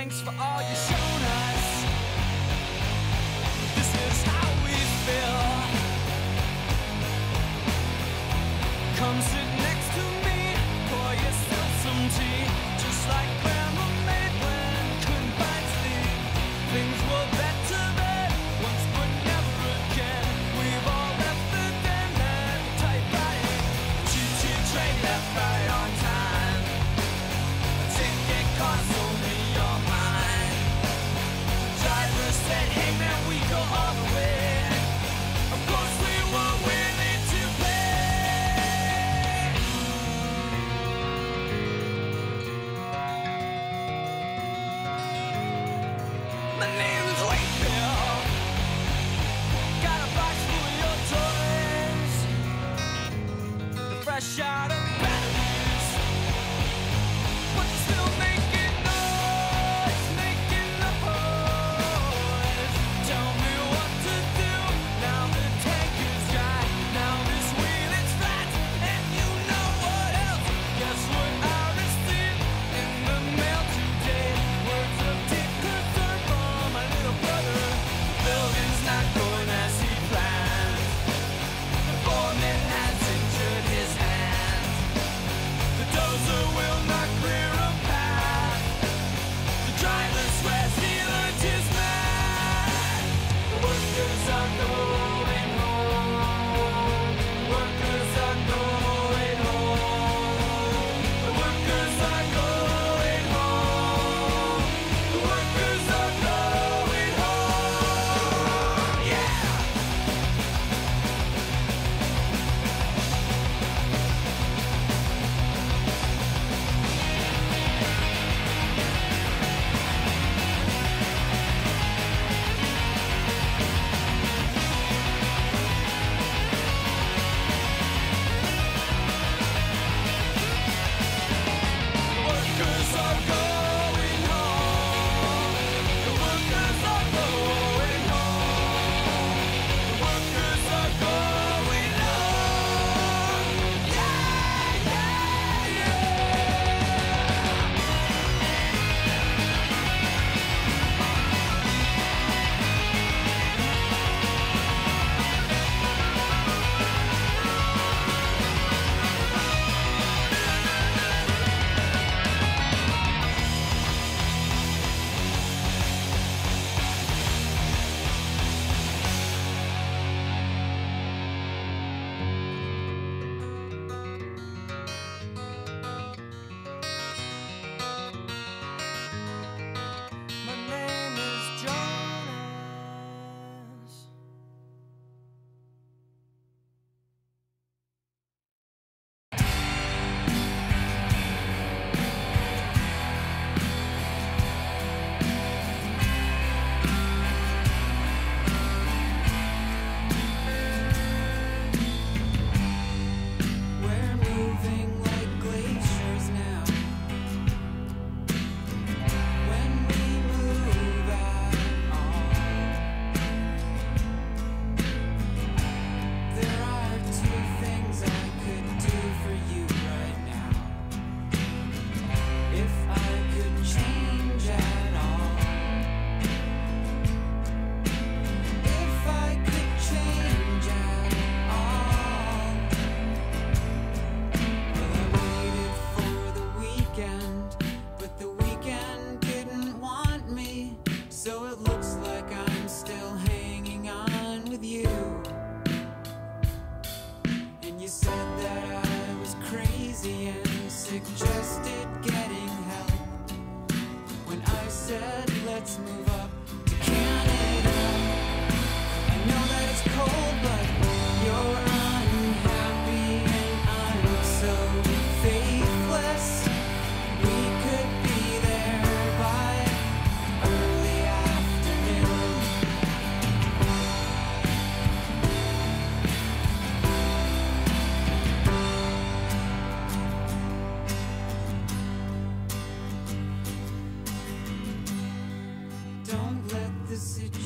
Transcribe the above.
thanks for all you've shown us. This is how we feel. Come sit next to me, pour yourself some tea, just like grandma made when couldn't find sleep. Things my name. picture curiosity